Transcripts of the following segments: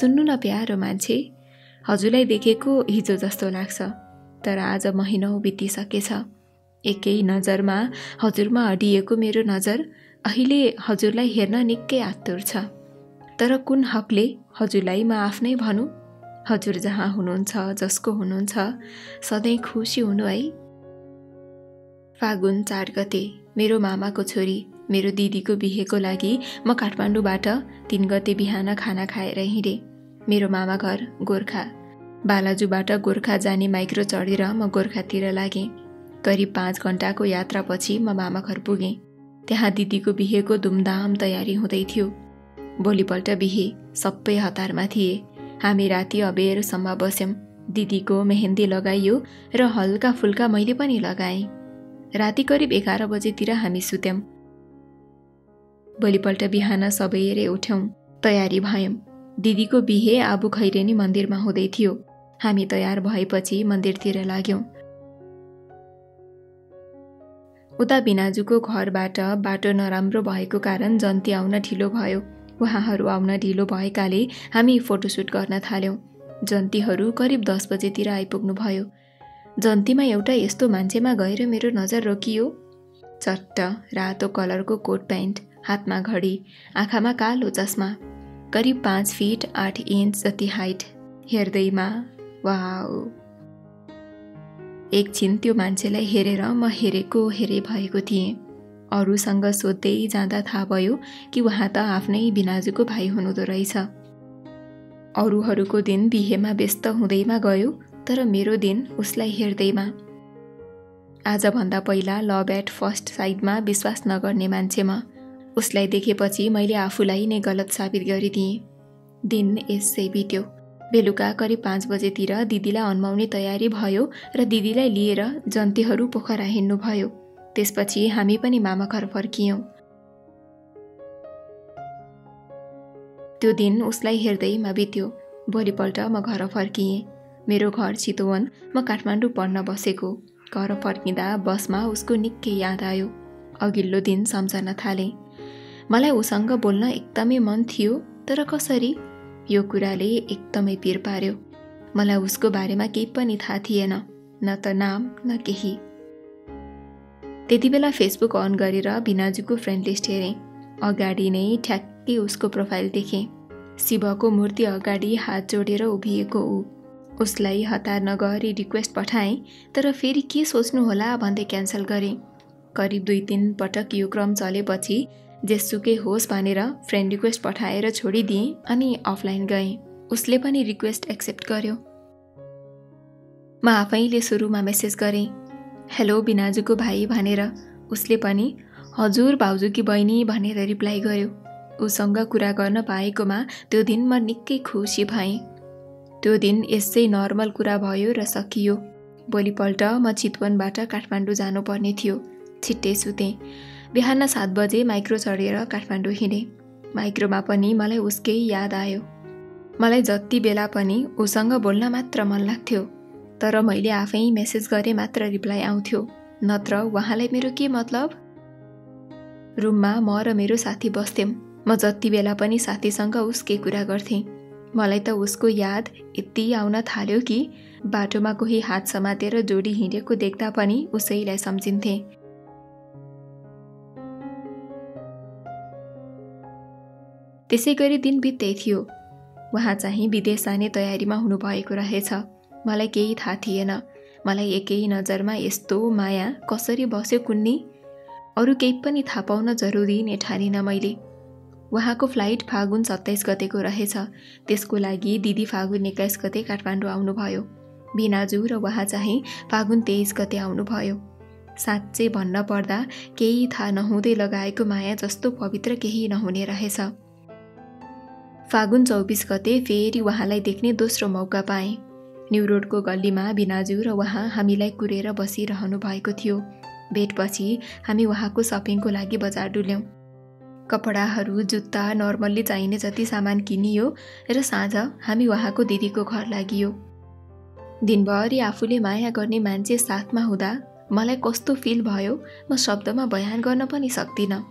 सुन्नु न प्यारो मान्छे। हजुरलाई देखेको हिजो जस्तो लाग्छ तर आज महिनौ बितिसकेछ। एकै नजरमा हजुरमा अडिएको मेरो नजर अहिले हजुरलाई हेर्न निकै आतुर छ। तर कुन हकले हजुरलाई म आफ्नै भनौँ? हजुर जहाँ हुनुहुन्छ जसको हुनुहुन्छ सधैँ खुसी हुनु है। फागुन चार गते मेरो मामाको छोरी मेरो दिदीको बिहेको लागि म काठमाडौँबाट तिन गते बिहान खाना खाएर हिँडेँ। मेरो मामा घर गोर्खा। बालाजुबाट गोर्खा जाने माइक्रो चढेर म गोर्खातिर लागेँ। करिब पाँच घन्टाको यात्रापछि म मामा घर पुगेँ। त्यहाँ दिदीको बिहेको धुमधाम तयारी हुँदै थियो। भोलिपल्ट बिहे सबै हतारमा थिए। हामी राति अबेरसम्म बस्यौँ। दिदीको मेहेन्दी लगाइयो र हल्का फुल्का मैले पनि लगाएँ। राति करिब एघार बजेतिर हामी सुत्यौँ। भोलिपल्ट बिहान सबैले उठ्यौँ। तयारी भयौँ। दिदीको बिहे आबु खैरेनी मन्दिरमा हुँदै थियो। हामी तयार भएपछि मन्दिरतिर लाग्यौँ। उता बिनाजुको घरबाट बाटो नराम्रो भएको कारण जन्ती आउन ढिलो भयो। उहाँहरू आउन ढिलो भएकाले हामी फोटोसुट गर्न थाल्यौँ। जन्तीहरू करिब दस बजेतिर आइपुग्नु भयो जन्तीमा एउटा यस्तो मान्छेमा गएर मेरो नजर रोकियो। चट्ट रातो कलरको कोट प्यान्ट हातमा घडी आँखामा कालो चस्मा। करिब पाँच फिट आठ इन्च जति हाइट हेर्दैमा वा एकछिन त्यो मान्छेलाई हेरेर म हेरेको हेरे भएको थिएँ। अरूसँग सोध्दै जाँदा थाहा भयो कि उहाँ त आफ्नै बिनाजुको भाइ हुनुहुँदो रहेछ। अरूहरूको दिन बिहेमा व्यस्त हुँदैमा गयो तर मेरो दिन उसलाई हेर्दैमा। आजभन्दा पहिला लभ एट फर्स्ट साइडमा विश्वास नगर्ने मान्छेमा उसलाई देखेपछि मैले आफूलाई नै गलत साबित गरिदिएँ। दिन यसै बित्यो। बेलुका करिब पाँच बजेतिर दिदीलाई अन्माउने तयारी भयो र दिदीलाई लिएर जन्तीहरू पोखरा हिँड्नुभयो। त्यसपछि हामी पनि मामा घर फर्कियौँ। त्यो दिन उसलाई हेर्दैमा बित्यो। भोलिपल्ट म घर फर्किएँ। मेरो घर चितवन म काठमाडौँ पढ्न बसेको। घर फर्किँदा बसमा उसको निकै याद आयो। अघिल्लो दिन सम्झन थालेँ। मलाई उसँग बोल्न एकदमै मन थियो तर कसरी? यो कुराले एकदमै पिर पार्यो। मलाई उसको बारेमा केही पनि थाहा थिएन न त नाम न केही। त्यति बेला फेसबुक अन गरेर बिनाजुको फ्रेन्ड लिस्ट हेरेँ। अगाडि नै ठ्याक्कै उसको प्रोफाइल देखेँ। शिवको मूर्ति अगाडि हात जोडेर उभिएको ऊ। उसलाई हतार नगरी रिक्वेस्ट पठाएँ तर फेरि के सोच्नु होला भन्दै क्यान्सल गरेँ। करिब दुई तिन पटक यो क्रम चलेपछि जेसुकै होस् भनेर फ्रेन्ड रिक्वेस्ट पठाएर छोडिदिएँ अनि अफलाइन गएँ। उसले पनि रिक्वेस्ट एक्सेप्ट गर्यो। म आफैले सुरुमा मेसेज गरेँ हेलो बिनाजुको भाइ भनेर। उसले पनि हजुर भाउजूकी बहिनी भनेर रिप्लाई गर्यो। उसँग कुरा गर्न पाएकोमा त्यो दिन म निकै खुसी भएँ। त्यो दिन यसै नर्मल कुरा भयो र सकियो। भोलिपल्ट म चितवनबाट काठमाडौँ जानुपर्ने थियो। छिट्टै सुतेँ। बिहान सात बजे माइक्रो चढेर काठमाडौँ हिँडेँ। माइक्रोमा पनि मलाई उसकै याद आयो। मलाई जति बेला पनि उसँग बोल्न मात्र मन लाग्थ्यो तर मैले आफै मेसेज गरेँ मात्र रिप्लाई आउँथ्यो नत्र उहाँलाई मेरो के मतलब? रुममा म र मेरो साथी बस्थ्यौँ। म जति बेला पनि साथीसँग उसकै कुरा गर्थेँ। मलाई त उसको याद यति आउन थाल्यो कि बाटोमा कोही हात समातेर जोडी हिँडेको देख्दा पनि उसैलाई सम्झिन्थेँ। त्यसै गरी दिन बित्दै थियो। उहाँ चाहिँ विदेश जाने तयारीमा हुनुभएको रहेछ। मलाई केही थाहा थिएन। मलाई एकै नजरमा यस्तो माया कसरी बस्यो कुन्नी? अरू केही पनि थाहा पाउन जरुरी नै ठानिनँ मैले। उहाँको फ्लाइट फागुन सत्ताइस गतेको रहेछ। त्यसको लागि दिदी फागुन एक्काइस गते काठमाडौँ आउनुभयो। बिनाजु र उहाँ चाहिँ फागुन तेइस गते आउनुभयो। साँच्चै भन्न पर्दा केही थाहा नहुँदै लगाएको माया जस्तो पवित्र केही नहुने रहेछ। फागुन चौबिस गते फेरि उहाँलाई देख्ने दोस्रो मौका पाएँ। न्यु रोडको गल्लीमा बिनाजु र उहाँ हामीलाई कुरेर बसिरहनु भएको थियो। भेटपछि हामी उहाँको सपिङको लागि बजार डुल्यौँ। कपडाहरू जुत्ता नर्मल्ली चाहिने जति सामान किनियो र साँझ हामी उहाँको दिदीको घर लागियो। दिनभरि आफूले माया गर्ने मान्छे साथमा हुँदा मलाई कस्तो फिल भयो म शब्दमा बयान गर्न पनि सक्दिनँ।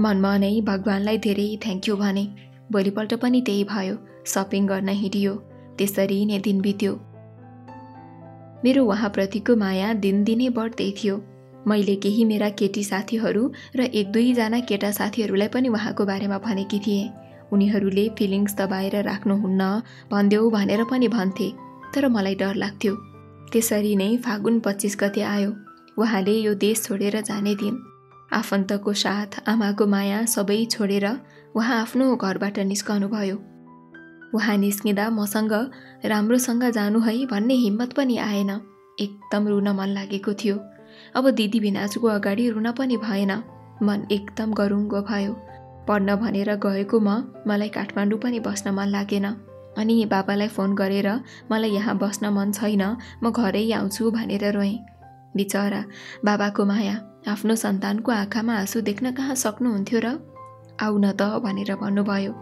मनमा नै भगवान्लाई धेरै थ्याङ्क यू भने भोलिपल्ट पनि त्यही भयो। सपिङ गर्न हिँडियो। त्यसरी नै दिन बित्यो। मेरो उहाँप्रतिको माया दिनदिनै बढ्दै थियो। मैले केही मेरा केटी साथीहरू र एक दुईजना केटा साथीहरूलाई पनि उहाँको बारेमा भनेकी थिएँ। उनीहरूले फिलिङ्स दबाएर राख्नुहुन्न भनिदेऊ भनेर पनि भन्थे तर मलाई डर लाग्थ्यो। त्यसरी नै फागुन पच्चिस गते आयो। उहाँले यो देश छोडेर जाने दिन। आफन्तको साथ आमाको माया सबै छोडेर उहाँ आफ्नो घरबाट निस्कनुभयो। उहाँ निस्किँदा मसँग राम्रोसँग जानु है भन्ने हिम्मत पनि आएन। एकदम रुन मन लागेको थियो। अब दिदी भिनाजुको अगाडि रुन पनि भएन। मन एकदम गरुङ्गो भयो। पढ्न भनेर गएको म मलाई काठमाडौँ पनि बस्न मन लागेन। अनि बाबालाई फोन गरेर मलाई यहाँ बस्न मन छैन म घरै आउँछु भनेर रोएँ। बिचरा बाबाको माया आफ्नो सन्तानको आँखामा आँसु देख्न कहाँ सक्नुहुन्थ्यो र आउन त भनेर भन्नुभयो।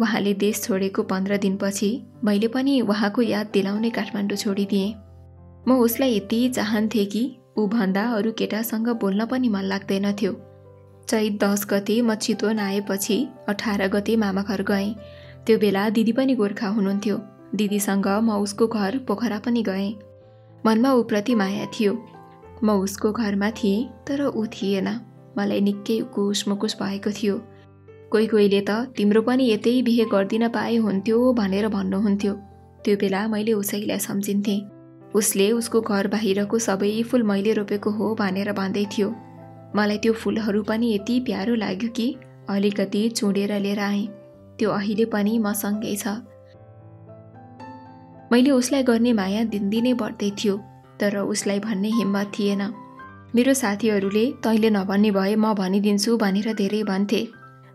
उहाँले देश छोडेको पन्ध्र दिनपछि मैले पनि उहाँको याद दिलाउने काठमाडौँ छोडिदिएँ। म उसलाई यति चाहन्थेँ कि ऊ भन्दा अरू केटासँग बोल्न पनि मन लाग्दैनथ्यो। चैत दस गते म चितवन आएपछि अठार गते मामा घर गएँ। त्यो बेला दिदी पनि गोर्खा हुनुहुन्थ्यो। दिदीसँग म उसको घर पोखरा पनि गएँ। मनमा ऊप्रति माया थियो। म उसको घरमा थिएँ तर ऊ थिएन। मलाई निकै उकुस मुकुस भएको थियो। कोही कोहीले त तिम्रो पनि यतै बिहे गरिदिन पाए हुन्थ्यो भनेर भन्नुहुन्थ्यो। त्यो बेला मैले उसैलाई सम्झिन्थेँ। उसले उसको घर बाहिरको सबै फुल मैले रोपेको हो भनेर भन्दै थियो। मलाई त्यो फुलहरू पनि यति प्यारो लाग्यो कि अलिकति चुडेर लिएर आएँ। त्यो अहिले पनि मसँगै छ। मैले उसलाई गर्ने माया दिनदिनै बढ्दै थियो। तर उसलाई भन्ने हिम्मत थिएन। मेरो साथीहरूले तैँले नभन्ने भए म भनिदिन्छु भनेर धेरै भन्थे।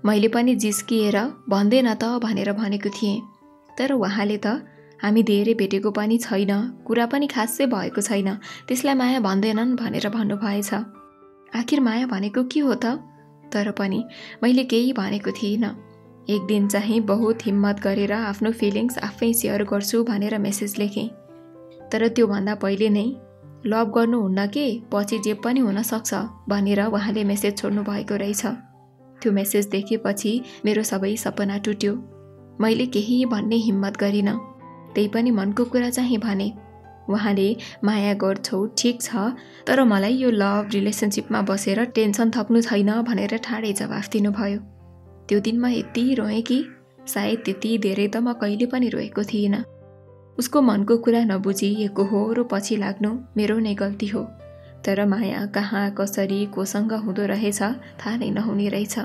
मैले पनि जिस्किएर भन्दैन त भनेर भनेको थिएँ। तर उहाँले त हामी धेरै भेटेको पनि छैन कुरा पनि खासै भएको छैन त्यसलाई माया भन्दैनन् भनेर भन्नुभएछ। आखिर माया भनेको के हो त? तर पनि मैले केही भनेको थिइनँ। एक दिन चाहिँ बहुत हिम्मत गरेर आफ्नो फिलिङ्स आफै सेयर गर्छु भनेर मेसेज लेखेँ। तर त्योभन्दा पहिले नै लभ गर्नुहुन्न के पछि जे पनि हुनसक्छ भनेर उहाँले मेसेज छोड्नु भएको रहेछ। त्यो मेसेज देखेपछि मेरो सबै सपना टुट्यो। मैले केही भन्ने हिम्मत गरिनँ। त्यही पनि मनको कुरा चाहिँ भने उहाँले माया गर्छौ ठिक छ तर मलाई यो लभ रिलेसनसिपमा बसेर टेन्सन थप्नु छैन भनेर ठाडै जवाफ दिनुभयो। त्यो दिन म यति रोएँ कि सायद त्यति धेरै त म कहिले पनि रोएको थिइनँ। उसको मनको कुरा नबुझिएको हो र पछि लाग्नु मेरो नै गल्ती हो। तर माया कहाँ कसरी कोसँग हुँदो रहेछ थाहा नै नहुने रहेछ।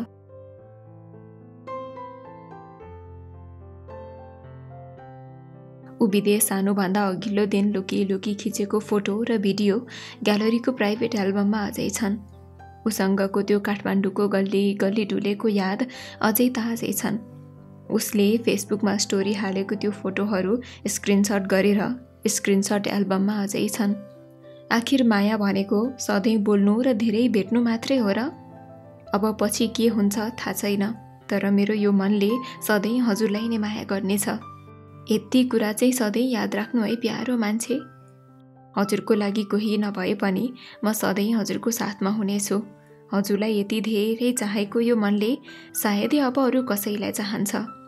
ऊ विदेश सानोभन्दा अघिल्लो दिन लुकी लुकी खिचेको फोटो र भिडियो ग्यालरीको प्राइभेट एल्बममा अझै छन्। उसँगको त्यो काठमाडौँको गल्ली गल्ली डुलेको याद अझै ताजै छन्। उसले फेसबुकमा स्टोरी हालेको त्यो फोटोहरू स्क्रिनसट गरेर स्क्रिनसट एल्बममा अझै छन्। आखिर माया भनेको सधैँ बोल्नु र धेरै भेट्नु मात्रै हो र? अब पछि के हुन्छ थाहा छैन तर मेरो यो मनले सधैँ हजुरलाई नै माया गर्नेछ। यति कुरा चाहिँ सधैँ याद राख्नु है प्यारो मान्छे। हजुरको लागि कोही नभए पनि म सधैँ हजुरको साथमा हुनेछु। हजुरलाई यति धेरै चाहेको यो मनले सायदै अब अरू कसैलाई चाहन्छ।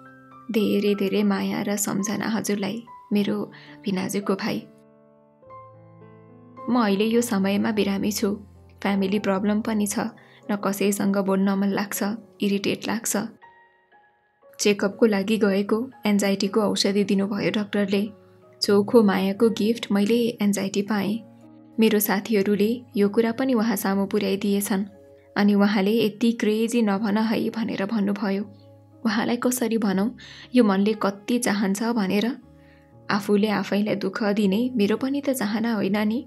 धेरै धेरै माया र सम्झना हजुरलाई मेरो भिनाजुको भाइ। म अहिले यो समयमा बिरामी छु। फ्यामिली प्रब्लम पनि छ न कसैसँग बोल्न मन लाग्छ इरिटेट लाग्छ। चेकअपको लागि गएको एन्जाइटीको औषधि दिनुभयो डक्टरले। चोखो मायाको गिफ्ट मैले एन्जाइटी पाएँ। मेरो साथीहरूले यो कुरा पनि उहाँ सामु पुर्याइदिएछन्। अनि उहाँले यति क्रेजी नभन है भनेर भन्नुभयो। उहाँलाई कसरी भनौँ? यो मनले कति चाहन्छ भनेर। आफूले आफैलाई दुःख दिने मेरो पनि त चाहना होइन नि।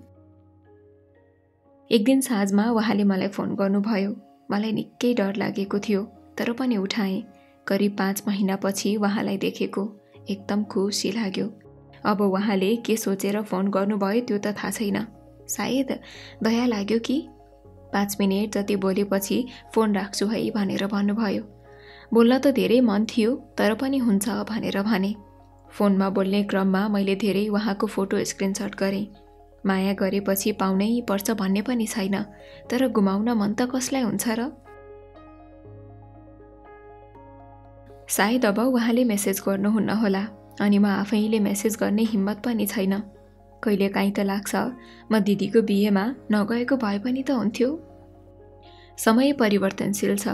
एक दिन साँझमा उहाँले मलाई फोन गर्नुभयो। मलाई निकै डर लागेको थियो तर पनि उठाएँ। करिब पाँच महिनापछि उहाँलाई देखेको। एकदम खुसी लाग्यो। अब उहाँले के सोचेर फोन गर्नुभयो त्यो त थाहा छैन। सायद दया लाग्यो कि? पाँच मिनट जति बोलेपछि फोन राख्छु है भनेर भन्नुभयो। बोल्न त धेरै मन थियो तर पनि हुन्छ भनेर भने। फोनमा बोल्ने क्रममा मैले धेरै उहाँको फोटो स्क्रिनसट गरेँ। माया गरेपछि पाउनै पर्छ भन्ने पनि छैन तर गुमाउन मन त कसलाई हुन्छ र? सायद अब उहाँले मेसेज गर्नुहुन्न होला अनि म आफैले मेसेज गर्ने हिम्मत पनि छैन। कहिले काहीँ त लाग्छ म दिदीको बिहेमा नगएको भए पनि त हुन्थ्यो। समय परिवर्तनशील छ।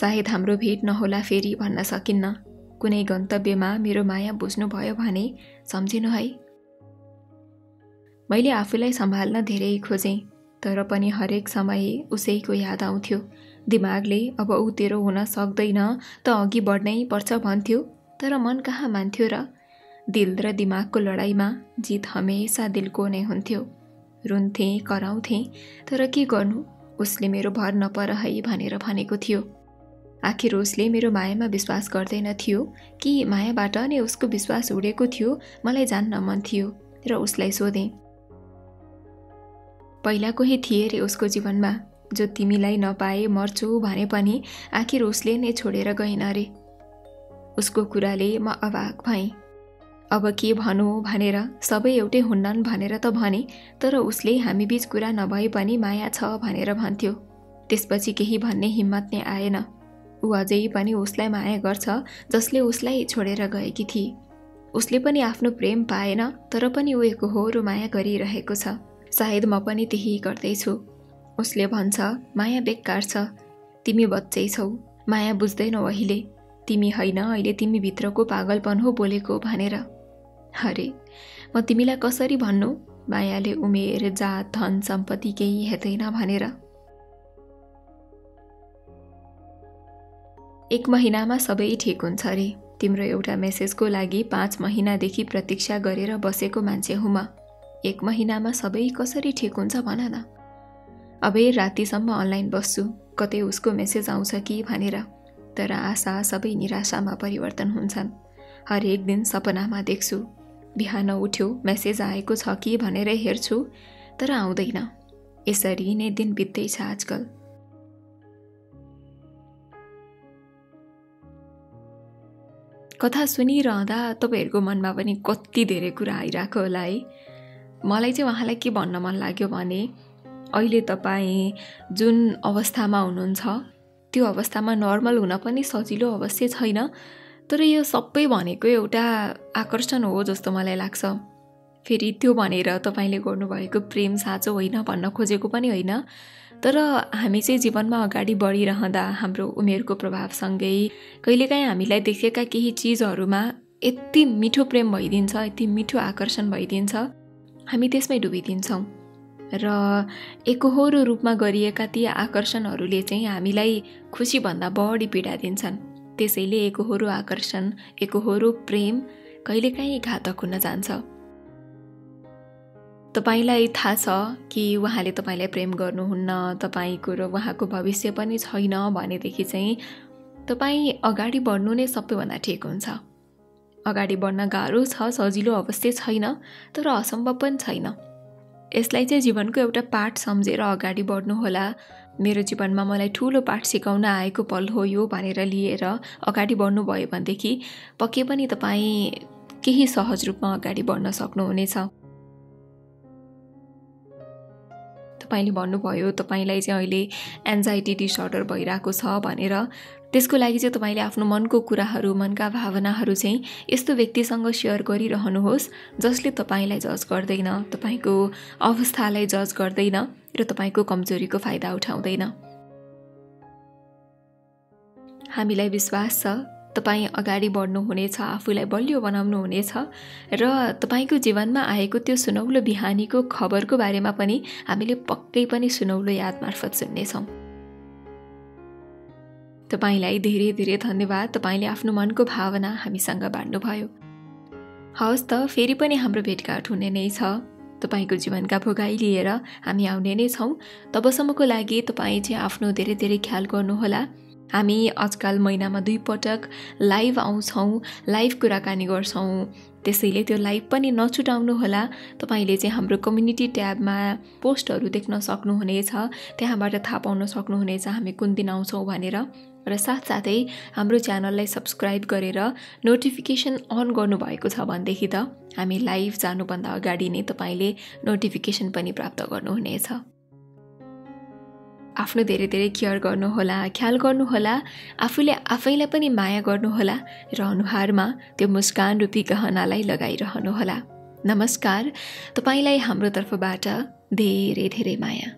सायद हाम्रो भेट नहोला फेरि भन्न सकिन्न। कुनै गन्तव्यमा मेरो माया बुझ्नुभयो भने सम्झिनु है। मैले आफूलाई सम्हाल्न धेरै खोजेँ तर पनि हरेक समय उसैको याद आउँथ्यो। दिमागले अब ऊ तेरो हुन सक्दैन त अघि बढ्नै पर्छ भन्थ्यो तर मन कहाँ मान्थ्यो र? दिल र दिमागको लडाइँमा जित हमेसा दिलको नै हुन्थ्यो। रुन्थेँ कराउँथेँ तर के गर्नु? उसले मेरो भर नपर है भनेर भनेको थियो। आखिर उसले मेरो मायामा विश्वास गर्दैन थियो कि मायाबाट नै उसको विश्वास उडेको थियो मलाई जान्न मन थियो र उसलाई सोधेँ। पहिला कोही थिए रे उसको जीवनमा? जो तिमीलाई नपाए मर्छु भने पनि आखिर उसले नै छोडेर गएन रे। उसको कुराले म अवाक भएँ। अब के भनौँ भनेर सबै एउटै हुन्नन् भनेर त भने तर उसले हामी बीच कुरा नभए पनि माया छ भनेर भन्थ्यो। त्यसपछि केही भन्ने हिम्मत नै आएन। ऊ अझै पनि उसलाई माया गर्छ जसले उसलाई छोडेर गएकी थिए उसले पनि आफ्नो प्रेम पाएन तर पनि ऊ एकहोरो माया गरिरहेको छ। सायद म पनि त्यही गर्दैछु। उसले भन्छ माया बेकार छ। तिमी बच्चै छौ। माया बुझ्दैनौ अहिले तिमी होइन अहिले तिमी भित्रको पागलपन हो बोलेको भनेर। अरे म तिमीलाई कसरी भन्नु? मायाले उमेर जात धन सम्पत्ति केही हेर्दैन भनेर। एक महिनामा सबै ठिक हुन्छ अरे तिम्रो एउटा मेसेजको लागि पाँच महिनादेखि प्रतीक्षा गरेर बसेको मान्छे हुँ म। एक महिनामा सबै कसरी ठिक हुन्छ भन न। अबै रातिसम्म अनलाइन बस्छु कतै उसको मेसेज आउँछ कि भनेर। तर आशा सबै निराशामा परिवर्तन हुन्छन्। हरेक दिन सपनामा देख्छु बिहान उठ्यो मेसेज आएको छ कि भनेर हेर्छु तर आउँदैन। यसरी नै दिन बित्दैछ आजकल। कथा सुनिरहँदा तपाईँहरूको मनमा पनि कति धेरै कुरा आइरहेको होला है? मलाई चाहिँ उहाँलाई के भन्न मन लाग्यो भने अहिले तपाईँ जुन अवस्थामा हुनुहुन्छ त्यो अवस्थामा नर्मल हुन पनि सजिलो अवश्य छैन तर यो सबै भनेको एउटा आकर्षण हो जस्तो मलाई लाग्छ। फेरि त्यो भनेर तपाईँले गर्नुभएको प्रेम साँचो होइन भन्न खोजेको पनि होइन। तर हामी चाहिँ जीवनमा अगाडि बढिरहँदा हाम्रो उमेरको प्रभावसँगै कहिलेकाहीँ हामीलाई देखेका केही चिजहरूमा यति मिठो प्रेम भइदिन्छ यति मिठो आकर्षण भइदिन्छ हामी त्यसमै डुबिदिन्छौँ। र एकहोरो रूपमा गरिएका ती आकर्षणहरूले चाहिँ हामीलाई खुसीभन्दा बढी पीडा दिन्छन्। त्यसैले एकहोरो आकर्षण एकहोरो प्रेम कहिलेकाहीँ घातक हुन जान्छ। तपाईँलाई थाहा छ कि उहाँले तपाईँलाई प्रेम गर्नुहुन्न तपाईँको र उहाँको भविष्य पनि छैन भनेदेखि चाहिँ तपाईँ अगाडि बढ्नु नै सबैभन्दा ठिक हुन्छ। अगाडि बढ्न गाह्रो छ सजिलो अवश्य छैन तर असम्भव पनि छैन। यसलाई चाहिँ जीवनको एउटा पाठ सम्झेर अगाडि बढ्नुहोला। मेरो जीवनमा मलाई ठुलो पाठ सिकाउन आएको पल हो यो भनेर लिएर अगाडि बढ्नुभयो भनेदेखि पक्कै पनि तपाईँ केही सहज रूपमा अगाडि बढ्न सक्नुहुनेछ। तपाईँले भन्नुभयो तपाईँलाई चाहिँ अहिले एन्जाइटी डिसअर्डर भइरहेको छ भनेर। त्यसको लागि चाहिँ तपाईँले आफ्नो मनको कुराहरू मनका भावनाहरू चाहिँ यस्तो व्यक्तिसँग सेयर गरिरहनुहोस् जसले तपाईँलाई जज गर्दैन तपाईँको अवस्थालाई जज गर्दैन र तपाईँको कमजोरीको फाइदा उठाउँदैन। हामीलाई विश्वास छ। तपाईँ अगाडि बढ्नुहुनेछ आफूलाई बलियो बनाउनुहुनेछ र तपाईँको जीवनमा आएको त्यो सुनौलो बिहानीको खबरको बारेमा पनि हामीले पक्कै पनि सुनौलो याद मार्फत सुन्नेछौँ। तपाईँलाई धेरै धेरै धन्यवाद तपाईँले आफ्नो मनको भावना हामीसँग बाँड्नुभयो। हवस् त फेरि पनि हाम्रो भेटघाट हुने नै छ। तपाईँको जीवनका भोगाई लिएर हामी आउने नै छौँ। तबसम्मको लागि तपाईँ चाहिँ आफ्नो धेरै धेरै ख्याल गर्नुहोला। हामी आजकल महिनामा दुई पटक लाइभ आउँछौँ लाइभ कुराकानी गर्छौँ। त्यसैले त्यो लाइभ पनि नछुटाउनुहोला। तपाईँले चाहिँ हाम्रो कम्युनिटी ट्याबमा पोस्टहरू देख्न सक्नुहुनेछ। त्यहाँबाट थाहा पाउन सक्नुहुनेछ हामी कुन दिन आउँछौँ भनेर। र साथसाथै हाम्रो च्यानललाई सब्सक्राइब गरेर नोटिफिकेसन अन गर्नुभएको छ भनेदेखि त हामी लाइभ जानुभन्दा अगाडि नै तपाईँले नोटिफिकेसन पनि प्राप्त गर्नुहुनेछ। आफ्नो धेरै धेरै केयर गर्नुहोला ख्याल गर्नुहोला आफूले आफैलाई पनि माया गर्नुहोला र अनुहारमा त्यो मुस्कान रूपी गहनालाई लगाइरहनुहोला। नमस्कार तपाईँलाई हाम्रो तर्फबाट धेरै धेरै माया।